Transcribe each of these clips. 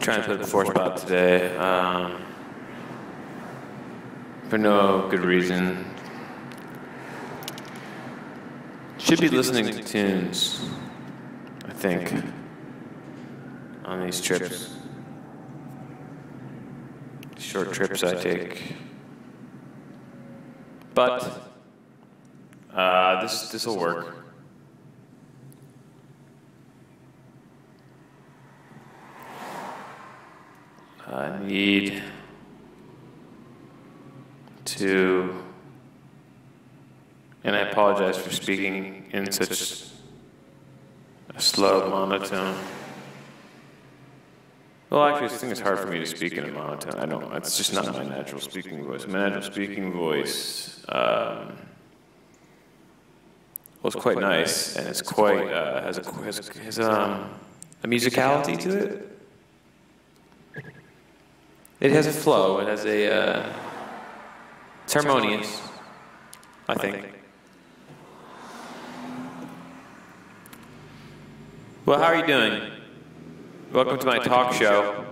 Trying to play the four spot today. Um, for no good reason. Should be listening to tunes, think, on these trips. Short trips I take. But uh, this this will work. I need to, and I apologize for speaking in such a slow monotone. Well, actually, I think it's hard for me to speak in a monotone. I don't. It's just not my natural speaking voice. My natural speaking voice um, it's quite nice, and it's quite uh, has a has, has um, a musicality to it. It has a flow. It has a. Uh, it's harmonious, I think. Well, how are you doing? Welcome to my talk show.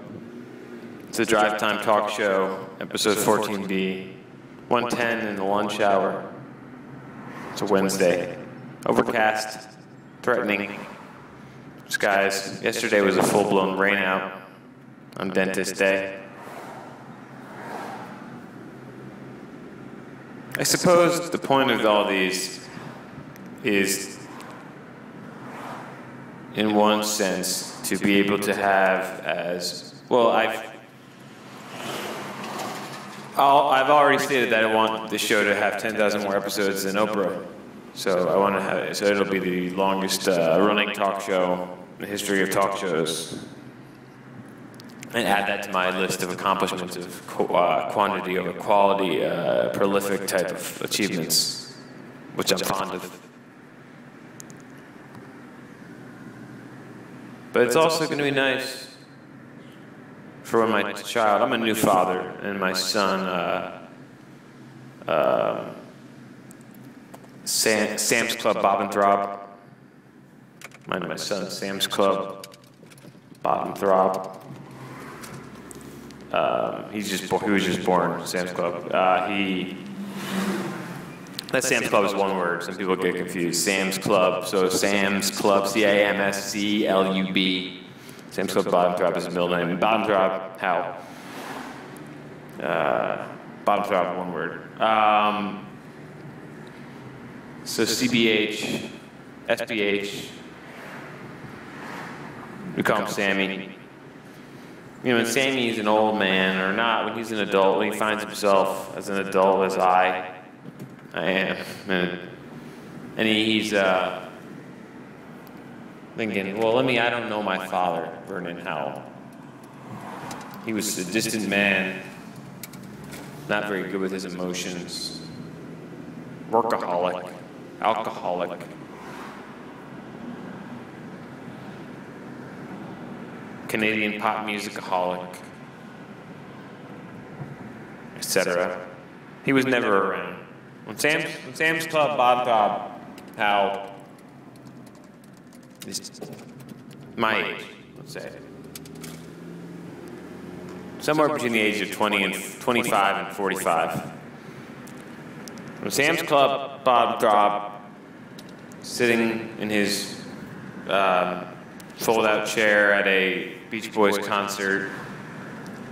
It's a drive time talk show, episode 14B, 110 in the lunch hour. It's a Wednesday. Overcast, threatening skies. Yesterday was a full blown rainout on dentist day. I suppose the point of all these is, in one sense, to be able to have as well. I've I'll, I've already stated that I want the show to have 10,000 more episodes than Oprah. So I want to have so it'll be the longest uh, running talk show in the history of talk shows and add that to my list of accomplishments of uh, quantity over quality, uh, prolific type of achievements, which I'm fond of. But it's also going to be nice for when my child, I'm a new father, and my son, uh, uh, Sam, Sam's Club Bob and Throb, my, my son, Sam's Club Bob and Throb, um, he's just he was just born Sam's Club. Uh, he that Sam's Club is one word. Some people get confused. Sam's Club. So Sam's Club, C A M S C L U B. Sam's Club Bottom Throb is his middle name. Bottom Throb, how? Uh, bottom Throb, one word. Um, so CBH, SBH. We call him Sammy you know, when Sammy's an old man or not, when he's an adult, when he finds himself as an adult as I, I am, and, he's uh, thinking, well, let me, I don't know my father, Vernon Howl. He was a distant man, not very good with his emotions, workaholic, alcoholic. Canadian pop musicaholic, etc. He was never around. When Sam's, when Sam's Club, Bob how my age, let's say, somewhere between the age of 20 and 25 and 45. When Sam's Club, Bob Throb, sitting in his um, fold-out chair at a Beach Boys concert,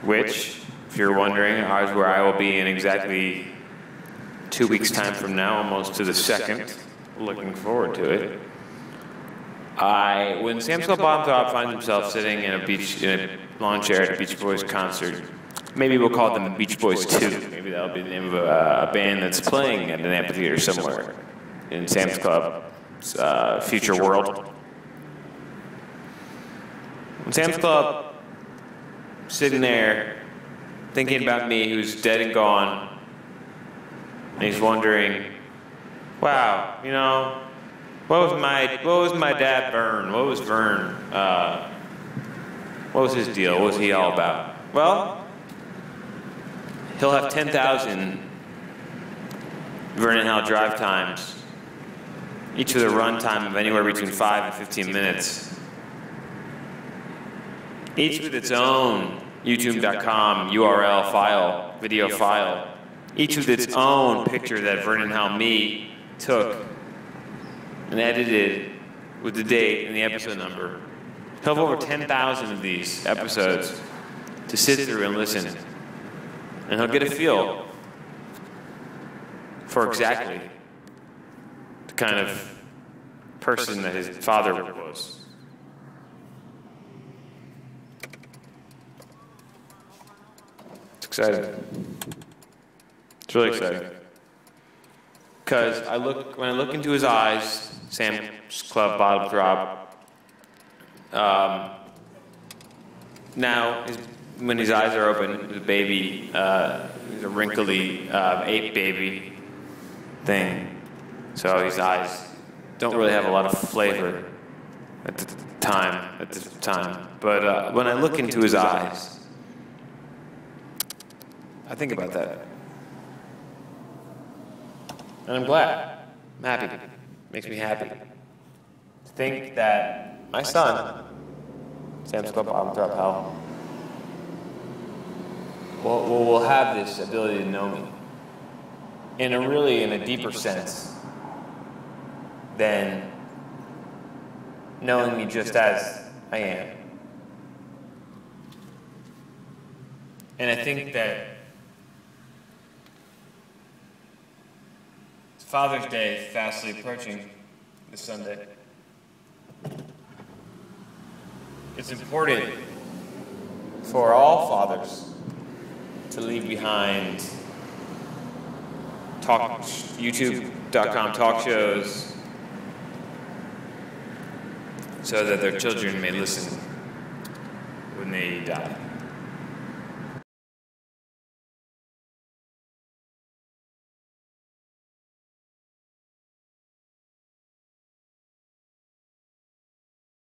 which, if you're wondering, is where I will be in exactly two weeks' time from now, almost to the second. Looking forward to it. I, when Sam Bob finds himself sitting in a beach in a lawn chair at a Beach Boys concert, maybe we'll call them the Beach Boys 2. Maybe that'll be the name of a, a band that's playing at an amphitheater somewhere in Sam's Club's uh, future world. When Sam's Club sitting there thinking about me who's dead and gone, and he's wondering, wow, you know, What was my What was my dad Vern? What was Vern? Uh, what was his deal? What was he all about? Well, he'll have 10,000 Vernon Howl drive times, each with a run time of anywhere between 5 and 15 minutes. Each with its own YouTube.com URL file, video file. Each with its own picture that Vernon Howl me took and edited with the date and the episode number. He'll have over 10,000 of these episodes to sit through and listen. And he'll get a feel for exactly the kind of person that his father was. It's exciting. It's really exciting. Because I look when I look into his eyes, Sam's Club bottle drop. Um, now, his, when his eyes are open, the baby, uh, a wrinkly uh, ape baby thing. So his eyes don't really have a lot of flavor at the time. At the time, but uh, when I look into his eyes, I think about that, and I'm glad. I'm happy. Makes me happy to think that my son, Sam's Club Bottom Hell, will, will, will have this ability to know me in a really in a deeper sense than knowing me just as I am. And I think that Father's Day fastly approaching this Sunday. It's important for all fathers to leave behind talk youtube.com talk shows so that their children may listen when they die.